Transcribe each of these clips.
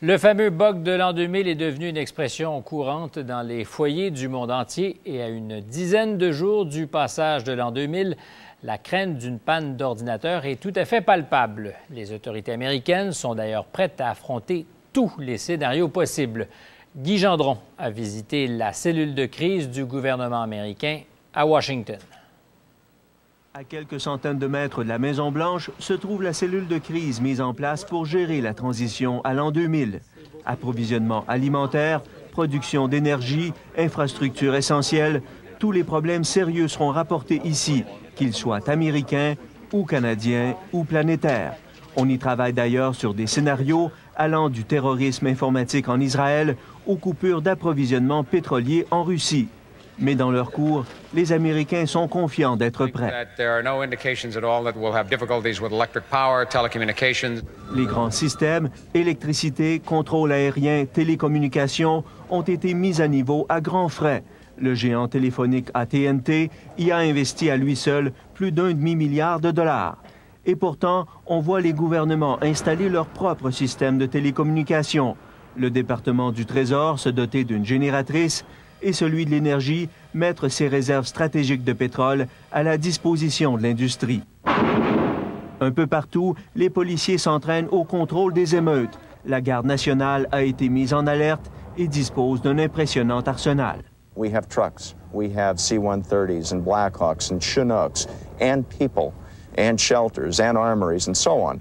Le fameux bug de l'an 2000 est devenu une expression courante dans les foyers du monde entier et à une dizaine de jours du passage de l'an 2000, la crainte d'une panne d'ordinateur est tout à fait palpable. Les autorités américaines sont d'ailleurs prêtes à affronter tous les scénarios possibles. Guy Gendron a visité la cellule de crise du gouvernement américain à Washington. À quelques centaines de mètres de la Maison-Blanche se trouve la cellule de crise mise en place pour gérer la transition à l'an 2000. Approvisionnement alimentaire, production d'énergie, infrastructures essentielles, tous les problèmes sérieux seront rapportés ici, qu'ils soient américains ou canadiens ou planétaires. On y travaille d'ailleurs sur des scénarios allant du terrorisme informatique en Israël aux coupures d'approvisionnement pétrolier en Russie. Mais dans leur cours, les Américains sont confiants d'être prêts. Les grands systèmes, électricité, contrôle aérien, télécommunications, ont été mis à niveau à grands frais. Le géant téléphonique AT&T y a investi à lui seul plus d'un demi-milliard de dollars. Et pourtant, on voit les gouvernements installer leur propre système de télécommunications. Le département du Trésor se doter d'une génératrice et celui de l'énergie mettre ses réserves stratégiques de pétrole à la disposition de l'industrie. Un peu partout, les policiers s'entraînent au contrôle des émeutes. La garde nationale a été mise en alerte et dispose d'un impressionnant arsenal. We have trucks, we have C-130s and Blackhawks and Chinooks and people and shelters and armories and so on.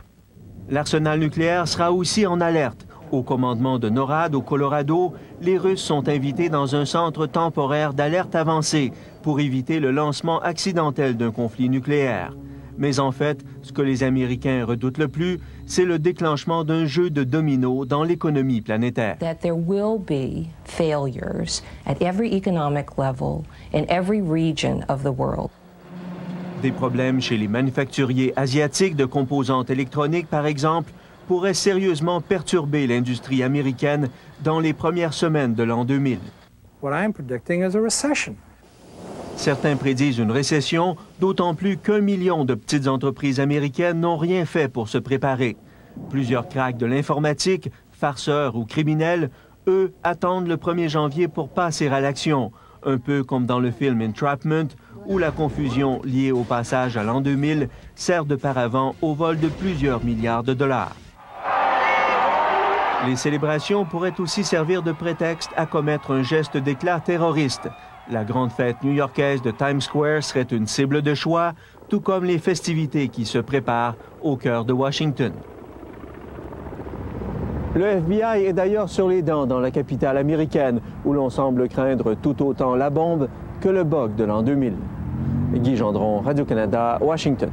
L'arsenal nucléaire sera aussi en alerte. Au commandement de NORAD au Colorado, les Russes sont invités dans un centre temporaire d'alerte avancée pour éviter le lancement accidentel d'un conflit nucléaire. Mais en fait, ce que les Américains redoutent le plus, c'est le déclenchement d'un jeu de domino dans l'économie planétaire. That there will be failures at every economic level in every region of the world. Des problèmes chez les manufacturiers asiatiques de composantes électroniques, par exemple, pourrait sérieusement perturber l'industrie américaine dans les premières semaines de l'an 2000. Certains prédisent une récession, d'autant plus qu'un million de petites entreprises américaines n'ont rien fait pour se préparer. Plusieurs cracks de l'informatique, farceurs ou criminels, eux, attendent le 1er janvier pour passer à l'action, un peu comme dans le film Entrapment, où la confusion liée au passage à l'an 2000 sert de paravent au vol de plusieurs milliards de dollars. Les célébrations pourraient aussi servir de prétexte à commettre un geste d'éclat terroriste. La grande fête new-yorkaise de Times Square serait une cible de choix, tout comme les festivités qui se préparent au cœur de Washington. Le FBI est d'ailleurs sur les dents dans la capitale américaine, où l'on semble craindre tout autant la bombe que le bug de l'an 2000. Guy Gendron, Radio-Canada, Washington.